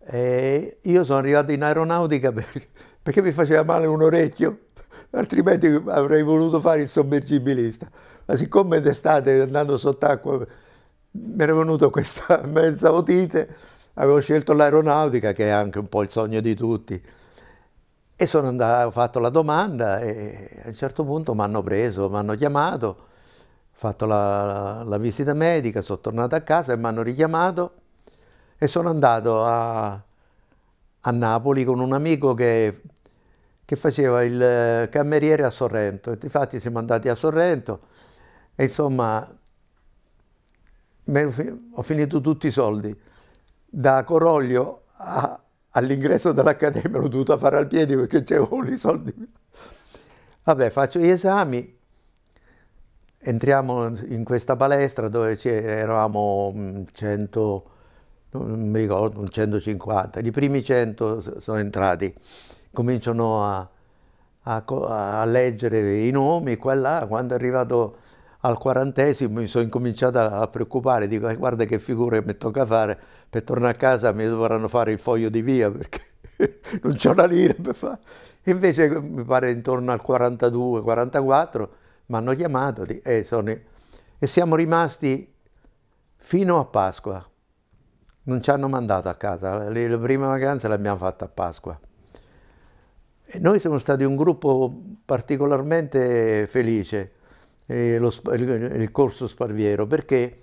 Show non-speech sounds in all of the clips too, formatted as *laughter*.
E io sono arrivato in aeronautica *laughs* perché, perché mi faceva male un orecchio, altrimenti avrei voluto fare il sommergibilista. Ma siccome d'estate andando sott'acqua mi era venuta questa *laughs* mezza otite, avevo scelto l'aeronautica, che è anche un po' il sogno di tutti. E sono andato, ho fatto la domanda e a un certo punto mi hanno preso, mi hanno chiamato, ho fatto la, la, visita medica, sono tornato a casa e mi hanno richiamato e sono andato a, a Napoli con un amico che, che, faceva il cameriere a Sorrento. Infatti siamo andati a Sorrento e insomma ho finito tutti i soldi. Da Coroglio all'ingresso dell'Accademia l'ho dovuto fare al piedi perché c'erano i soldi. Vabbè, faccio gli esami, entriamo in questa palestra dove eravamo 100, non mi ricordo, 150, i primi 100 sono entrati, cominciano a, a, a leggere i nomi qua e là, quando è arrivato al quarantesimo mi sono incominciato a preoccupare, dico guarda che figura mi tocca fare, per tornare a casa mi dovranno fare il foglio di via perché *laughs* non c'ho una lira per fare. Invece mi pare intorno al 42-44 mi hanno chiamato e, sono, e siamo rimasti fino a Pasqua. Non ci hanno mandato a casa, le, le prime vacanze le abbiamo a Pasqua. E noi siamo stati un gruppo particolarmente felice eh, lo, il, il, corso Sparviero perché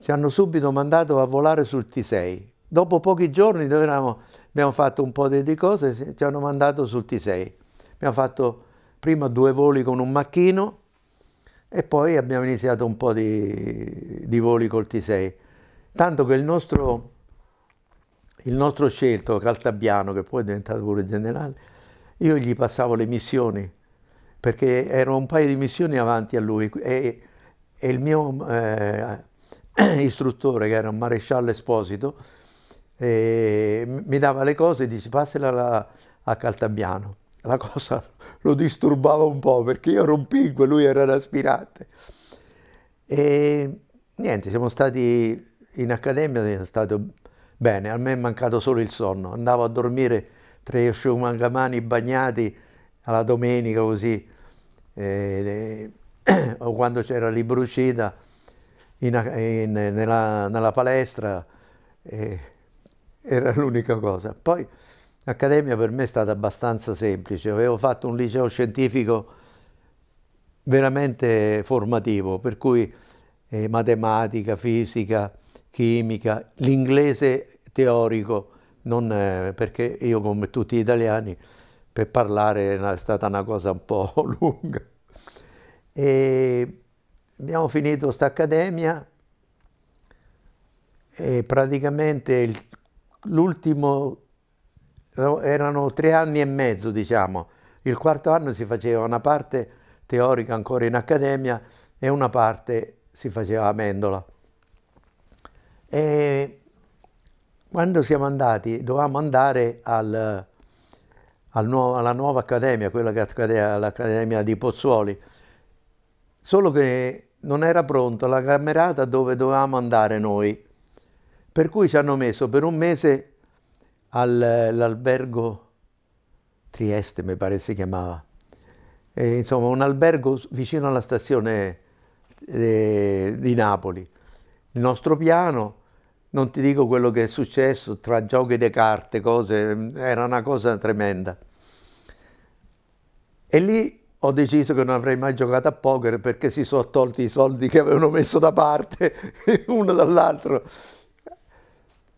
ci hanno subito mandato a volare sul T6. Dopo pochi giorni dove eravamo, abbiamo fatto un po' di cose, ci hanno mandato sul T6. Abbiamo fatto prima due voli con un macchino e poi abbiamo iniziato un po' di, di voli col T6. Tanto che il nostro, il nostro scelto, Caltabiano, che poi è diventato pure generale, io gli passavo le missioni perché ero un paio di missioni avanti a lui e, e il mio eh, *clears throat* istruttore, che era un maresciallo Esposito, eh, mi dava le cose e dice passela a Caltabiano. La cosa lo disturbava un po' perché io ero un pingue, lui era l'aspirante. E niente, siamo stati in accademia, è stato bene, a me è mancato solo il sonno. Andavo a dormire tra gli asciugamani bagnati alla domenica così, eh, *clears throat* o quando c'era in, nella, nella, palestra, eh, era l'unica cosa. Poi l'Accademia per me è stata abbastanza semplice, avevo fatto un liceo scientifico veramente formativo, per cui eh, matematica, fisica, chimica, l'inglese teorico, non, perché io come tutti gli italiani per parlare è stata una cosa un po' *laughs* lunga. E abbiamo finito questa accademia e praticamente l'ultimo erano tre anni e mezzo, diciamo. Il quarto anno si faceva una parte teorica ancora in accademia e una parte si faceva a Mendola. E quando siamo andati, dovevamo andare al, al nuovo, alla nuova accademia, quella che è l'Accademia di Pozzuoli, solo che non era pronta la camerata dove dovevamo andare noi, per cui ci hanno messo per un mese all'albergo Trieste, mi pare si chiamava, e, insomma un albergo vicino alla stazione eh, di Napoli. Il nostro piano, non ti dico quello che è successo tra giochi di carte, cose, era una cosa tremenda. E lì ho deciso che non avrei mai giocato a poker perché si sono tolti i soldi che avevano messo da parte *laughs* uno dall'altro.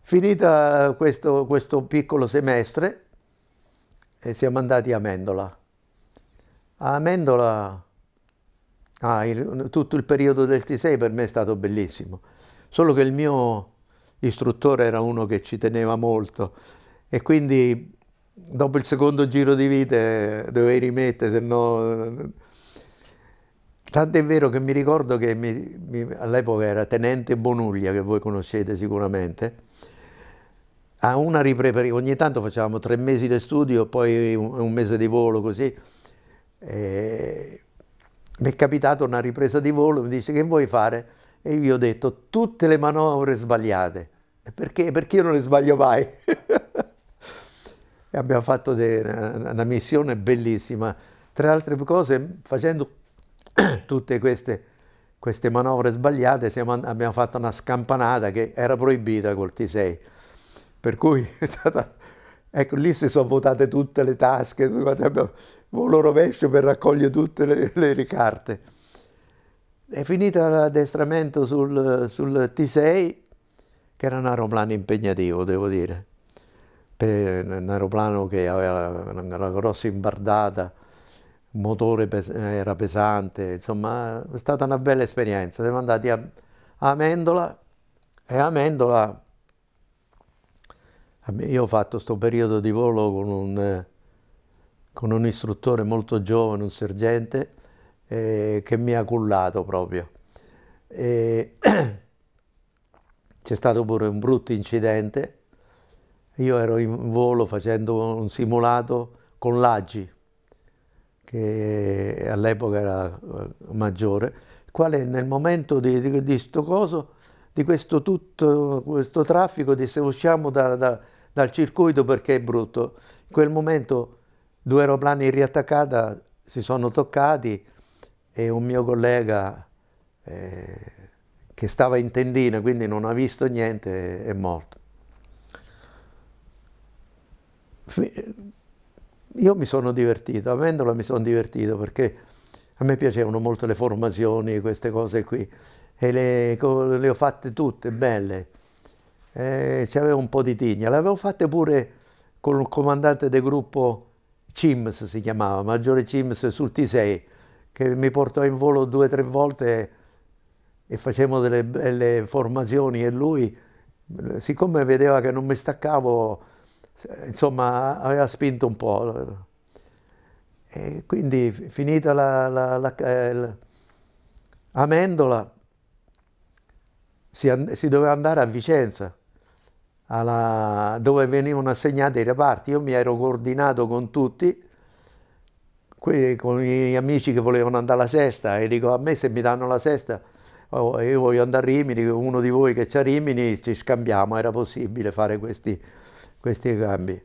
Finita questo, questo piccolo semestre, e siamo andati a Mendola. A Mendola, ah, il, tutto il periodo del T6 per me è stato bellissimo, solo che il mio istruttore era uno che ci teneva molto e quindi dopo il secondo giro di vite dovevi rimettere, se no... Tant'è vero che mi ricordo che all'epoca era Tenente Bonuglia, che voi conoscete sicuramente, a una ripresa, ogni tanto facevamo tre mesi di studio, poi un, un mese di volo così. E mi è capitato una ripresa di volo, mi dice che vuoi fare? E io ho detto tutte le manovre sbagliate. Perché? Perché io non ne sbaglio mai. *laughs* e abbiamo fatto una, missione bellissima. Tra altre cose, facendo *clears throat* tutte queste, queste manovre sbagliate, abbiamo fatto una scampanata che era proibita col T6. Per cui *laughs* è stata... Ecco, lì si sono votate tutte le tasche, abbiamo volo rovescio per raccogliere tutte le, le carte. È finito l'addestramento sul, sul T6, che era un aeroplano impegnativo, devo dire. Per un aeroplano che aveva una grossa imbardata, il motore pes era pesante, insomma è stata una bella esperienza. Siamo andati a, Amendola e a Amendola io ho fatto questo periodo di volo con un, con un, istruttore molto giovane, un sergente, eh, che mi ha cullato proprio. *clears throat* C'è stato pure un brutto incidente. Io ero in volo facendo un simulato con l'Agi, che all'epoca era eh, maggiore, quale nel momento di, di, di, coso, di questo, tutto, questo traffico disse usciamo da, da, dal circuito perché è brutto. In quel momento due aeroplani in riattaccata si sono toccati e un mio collega eh, che stava in tendina, quindi non ha visto niente, è morto. Io mi sono divertito, a Vendola mi sono divertito perché a me piacevano molto le formazioni, queste cose qui, e le, le ho fatte tutte belle. Eh, C'avevo un po' di tigna, le avevo fatte pure con il comandante del gruppo CIMS, si chiamava, Maggiore CIMS sul T6, che mi portò in volo due o tre volte e facevamo delle belle formazioni e lui, siccome vedeva che non mi staccavo, insomma, aveva spinto un po'. E quindi finita la, la, la, la Amendola, si, si, doveva andare a Vicenza, alla, dove venivano assegnati i reparti. Io mi ero coordinato con tutti, con i amici che volevano andare alla sesta, e dico a me se mi danno la sesta, oh, io voglio andare a Rimini, uno di voi che c'ha Rimini, ci scambiamo, era possibile fare questi questi cambi.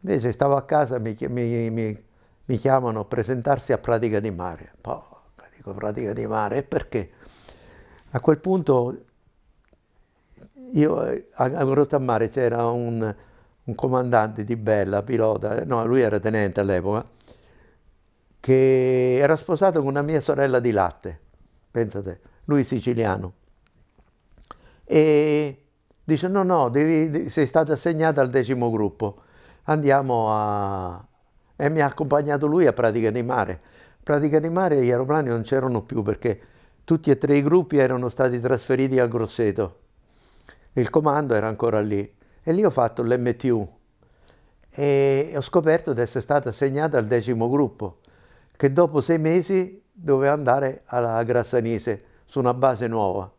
Invece stavo a casa, mi, mi, mi, mi chiamano a presentarsi a Pratica di Mare. Oh, dico Pratica di Mare, perché? A quel punto io a Grottammare c'era un, un, comandante di Bella, pilota, no, lui era tenente all'epoca, che era sposato con una mia sorella di latte, pensate, lui siciliano. E Dice no, no, devi, sei stato assegnato al decimo gruppo, andiamo a... E mi ha accompagnato lui a Pratica di Mare. Pratica di Mare gli aeroplani non c'erano più perché tutti e tre i gruppi erano stati trasferiti a Grosseto. Il comando era ancora lì. E lì ho fatto l'MTU e ho scoperto di essere stato assegnato al decimo gruppo, che dopo sei mesi doveva andare alla Grazzanise su una base nuova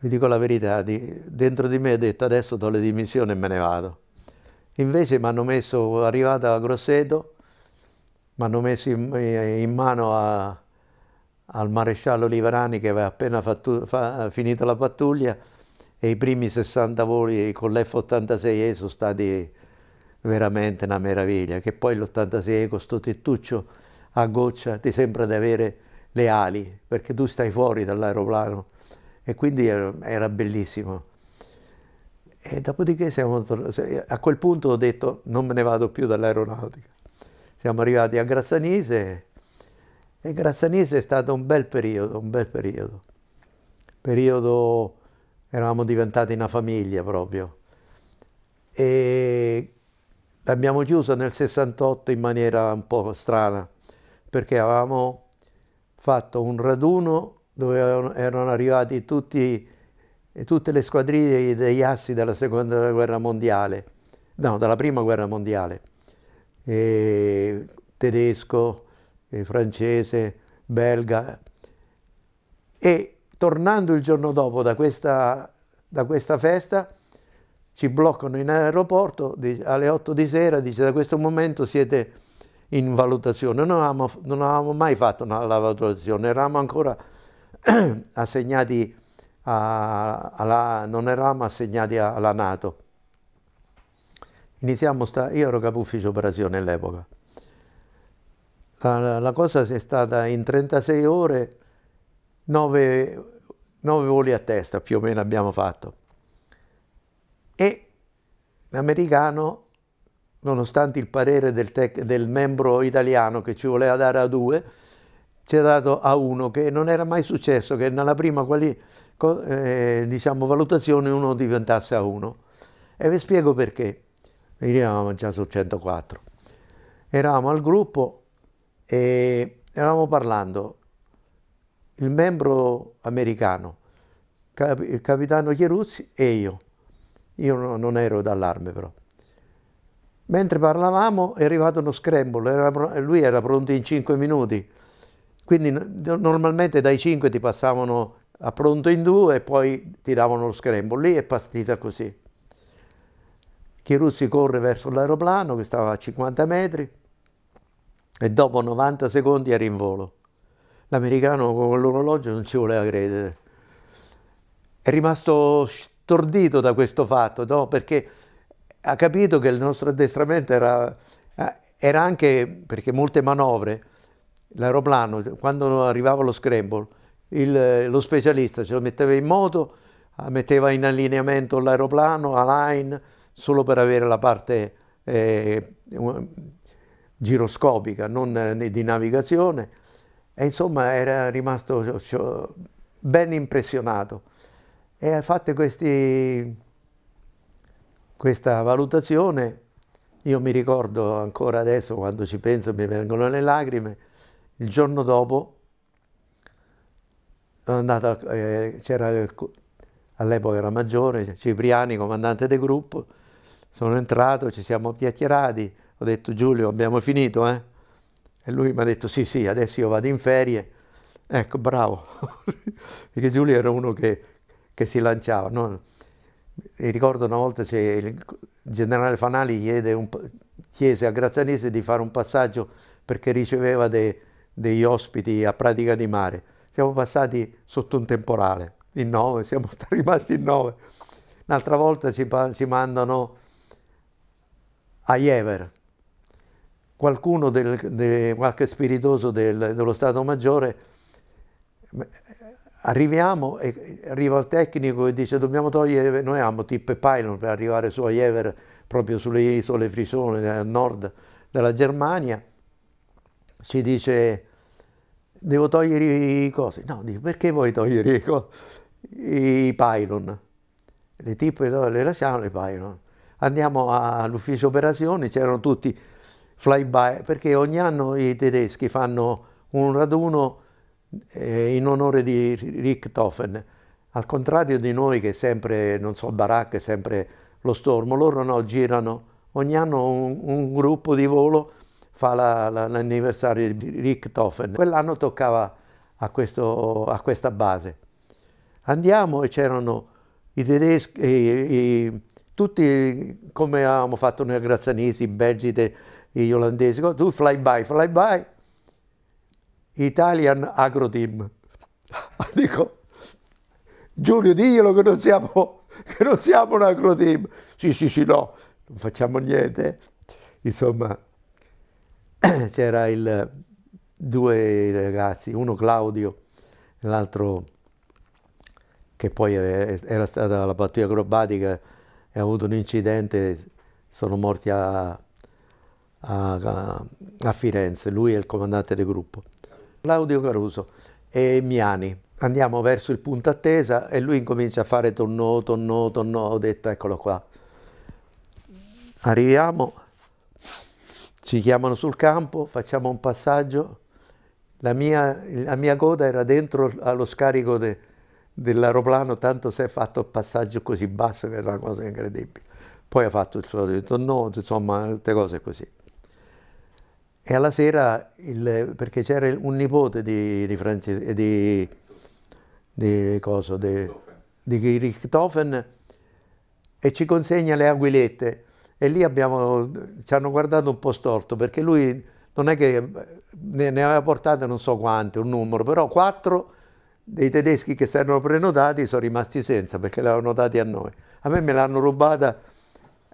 vi dico la verità, di, dentro di me ho detto adesso do le dimissioni e me ne vado. Invece mi hanno messo, arrivato a Grosseto, mi hanno messo in, in mano a, al maresciallo Liverani che aveva appena fattu, fa, finito la pattuglia e i primi 60 voli con l'F-86E sono stati veramente una meraviglia, che poi l'86E con questo tettuccio a goccia ti sembra di avere le ali, perché tu stai fuori dall'aeroplano e quindi era, bellissimo. E dopodiché siamo, a quel punto ho detto non me ne vado più dall'aeronautica. Siamo arrivati a Grazzanise e Grazzanise è stato un bel periodo, un bel periodo. Periodo, eravamo diventati una famiglia proprio. E l'abbiamo chiuso nel 68 in maniera un po' strana, perché avevamo fatto un raduno dove erano arrivati tutti, tutte le squadriglie degli assi della seconda guerra mondiale, no, della prima guerra mondiale, e tedesco, e francese, belga. E tornando il giorno dopo da questa, da questa festa, ci bloccano in aeroporto alle 8 di sera, dice da questo momento siete in valutazione. Non avevamo, non avevamo mai fatto una, la valutazione, eravamo ancora *clears throat* assegnati a, alla, non eravamo assegnati alla Nato. Iniziamo, sta, io ero capo ufficio operazione all'epoca. La, la, cosa è stata in 36 ore, 9, 9 voli a testa più o meno abbiamo fatto. E l'americano, nonostante il parere del, del membro italiano che ci voleva dare a due, ci ha dato a uno che non era mai successo che nella prima quali, eh, diciamo, valutazione uno diventasse a uno. E vi spiego perché eravamo già su 104. Eravamo al gruppo e eravamo parlando, il membro americano, il capitano Chieruzzi e io. Io no, non ero d'allarme però. Mentre parlavamo è arrivato uno scramble, era, lui era pronto in 5 minuti, quindi normalmente dai 5 ti passavano a pronto in due e poi ti davano lo scramble, lì è partita così. Chiruzzi corre verso l'aeroplano che stava a 50 metri e dopo 90 secondi era in volo. L'americano con l'orologio non ci voleva credere. È rimasto stordito da questo fatto, no? perché ha capito che il nostro addestramento era, eh, era anche, perché molte manovre, l'aeroplano, quando arrivava lo scramble, il, lo specialista ce lo metteva in moto, metteva in allineamento l'aeroplano, a line, solo per avere la parte eh, giroscopica, non eh, di navigazione. E insomma era rimasto ben impressionato. E ha fatto questi, questa valutazione, io mi ricordo ancora adesso, quando ci penso mi vengono le lacrime, il giorno dopo eh, c'era all'epoca era maggiore, Cipriani, comandante del gruppo, sono entrato, ci siamo chiacchierati, ho detto Giulio abbiamo finito eh? E lui mi ha detto sì sì, adesso io vado in ferie. Ecco, bravo, *laughs* perché Giulio era uno che, che si lanciava. No? Mi ricordo una volta se il generale Fanali un, chiese a Grazianese di fare un passaggio perché riceveva de, degli ospiti a pratica di mare. Siamo passati sotto un temporale, in nove, siamo *laughs* rimasti in nove. Un'altra volta ci, ci mandano a Jever. Qualcuno, del, de, qualche spiritoso del, dello Stato Maggiore, arriviamo e arriva il tecnico e dice dobbiamo togliere, noi abbiamo tip e pylon per arrivare su a Jever, proprio sulle isole Frisone, a nord della Germania, ci dice devo togliere i cosi. No, dico, perché vuoi togliere i, i pylon? Le tippe le lasciamo le pylon andiamo all'ufficio operazioni, c'erano tutti flyby, perché ogni anno i tedeschi fanno un raduno eh, in onore di Richthofen, al contrario di noi che sempre, non so, Barak è sempre lo stormo, loro no, girano, ogni anno un, un gruppo di volo fa l'anniversario di Richthofen. Quell'anno toccava a, questo, a, questa base. Andiamo e c'erano i tedeschi, i, i, tutti come avevamo fatto noi a Grazzanesi, i belgi, gli olandesi, tu fly by, fly by, Italian Agro Team. *laughs* Dico, Giulio, diglielo che non siamo, che non siamo un agro team. Sì, sì, sì, no, non facciamo niente. Insomma, *clears throat* c'era il, due ragazzi, uno Claudio l'altro che poi era stata la pattuglia acrobatica e ha avuto un incidente, sono morti a, a, a, Firenze, lui è il comandante del gruppo. Claudio Caruso e Miani. Andiamo verso il punto attesa e lui incomincia a fare tonno, tonno, tonno, ho detto eccolo qua. Arriviamo, ci chiamano sul campo, facciamo un passaggio, la mia, la mia coda era dentro allo scarico de, dell'aeroplano, tanto si è fatto il passaggio così basso che era una cosa incredibile. Poi ha fatto il suo ritorno, insomma, tutte cose così. E alla sera, il, perché c'era un nipote di, di, Francis, di, di, cosa, di, di Richtofen e ci consegna le aguilette e lì abbiamo, ci hanno guardato un po' storto perché lui non è che ne, ne aveva portate non so quante, un numero, però quattro dei tedeschi che si erano prenotati sono rimasti senza perché l'avevano dati a noi. A me me l'hanno rubata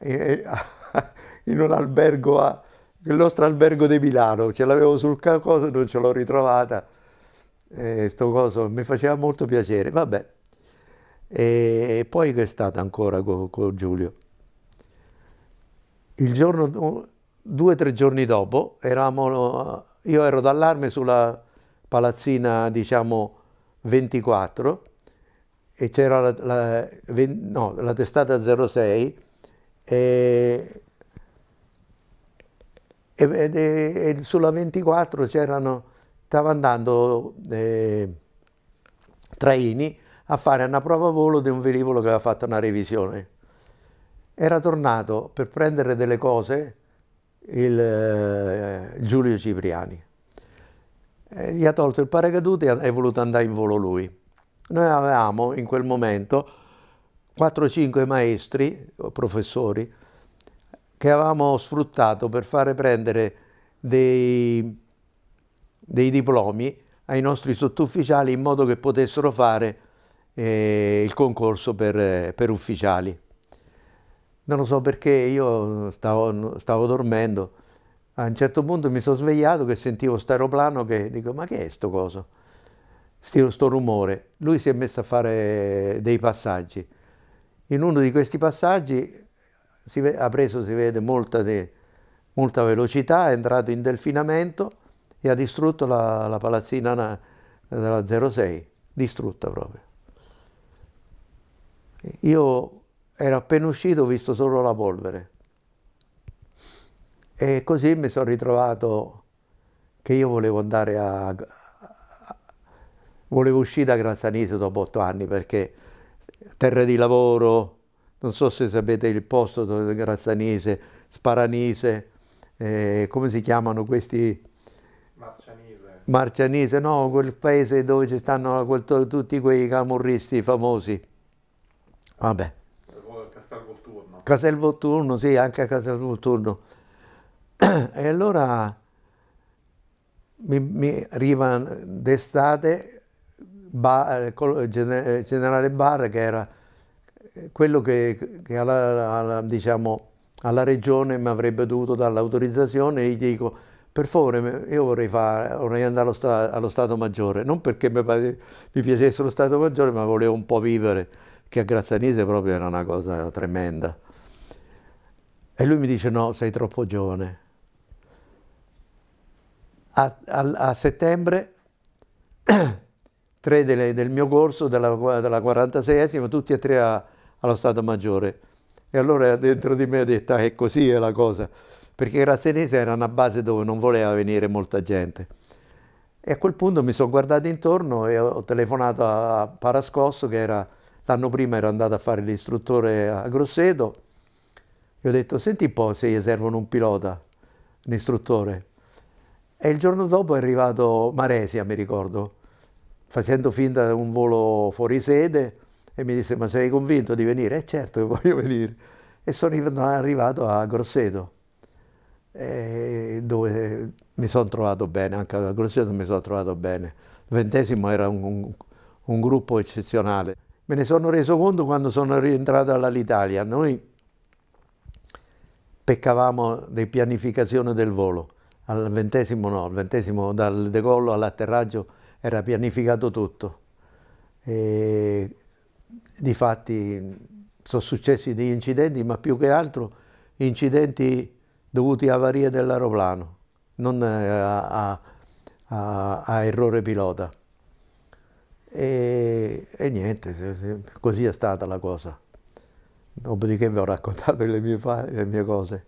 in *laughs* un albergo, a, il nostro albergo di Milano, ce l'avevo sul coso, non ce l'ho ritrovata. E sto coso mi faceva molto piacere, vabbè. E poi che è stata ancora con, con Giulio? Il giorno, due o tre giorni dopo, eravamo, io ero d'allarme sulla palazzina, diciamo, 24 e c'era la, la, no, la, testata 06 e, e, e, e sulla 24 c'erano, stava andando eh, Traini a fare una prova volo di un velivolo che aveva fatto una revisione. Era tornato per prendere delle cose il eh, Giulio Cipriani eh, gli ha tolto il paracadute e è voluto andare in volo lui. Noi avevamo in quel momento 4-5 maestri, professori, che avevamo sfruttato per fare prendere dei, dei diplomi ai nostri sottufficiali in modo che potessero fare eh, il concorso per, per, ufficiali. Non lo so perché io stavo, stavo dormendo, a un certo punto mi sono svegliato che sentivo questo aeroplano che dico ma che è sto coso? Sto, sto rumore. Lui si è messo a fare dei passaggi. In uno di questi passaggi vede, ha preso, si vede, molta, de, molta, velocità, è entrato in delfinamento e ha distrutto la, la palazzina della 06, distrutta proprio. Io ero appena uscito, ho visto solo la polvere. E così mi sono ritrovato che io volevo andare a... a volevo uscire da Grazzanise dopo otto anni perché terra di lavoro, non so se sapete il posto dove Grazzanise, Sparanise, eh, come si chiamano questi? Marcianise. Marcianise, no, quel paese dove ci stanno quel, tutti quei camorristi famosi. Vabbè. Castelvolturno. Castelvolturno, sì, anche a Castelvolturno *clears throat* e allora mi, mi arriva d'estate il generale Barra che era quello che, che alla, alla, diciamo, alla, regione mi avrebbe dovuto dare l'autorizzazione e gli dico per favore io vorrei, fare, vorrei andare allo, sta, allo, Stato Maggiore, non perché mi, mi, piacesse lo Stato Maggiore ma volevo un po' vivere, che a Grazzanise proprio era una cosa tremenda. E lui mi dice no, sei troppo giovane a, a, a settembre *clears throat* tre delle, del mio corso, della, della 46esima, tutti e tre a, allo Stato Maggiore. E allora dentro di me ho detto, ah, è così è la cosa, perché Grassenese era una base dove non voleva venire molta gente. E a quel punto mi sono guardato intorno e ho telefonato a Parascosso, che l'anno prima ero andato a fare l'istruttore a Grosseto, e ho detto, senti un po' se gli servono un pilota, un istruttore. E il giorno dopo è arrivato Maresia, mi ricordo, facendo finta di un volo fuori sede e mi disse ma sei convinto di venire? Eh certo che voglio venire. E sono arrivato a Grosseto, dove mi sono trovato bene, anche a Grosseto mi sono trovato bene. Il ventesimo era un, un, un gruppo eccezionale. Me ne sono reso conto quando sono rientrato all'Italia. Noi peccavamo di pianificazione del volo al ventesimo no, al ventesimo dal decollo all'atterraggio era pianificato tutto. E difatti sono successi degli incidenti, ma più che altro incidenti dovuti a avarie dell'aeroplano, non a, a, a, a, errore pilota. E, e niente, così è stata la cosa. Dopodiché vi ho raccontato le mie, le mie cose.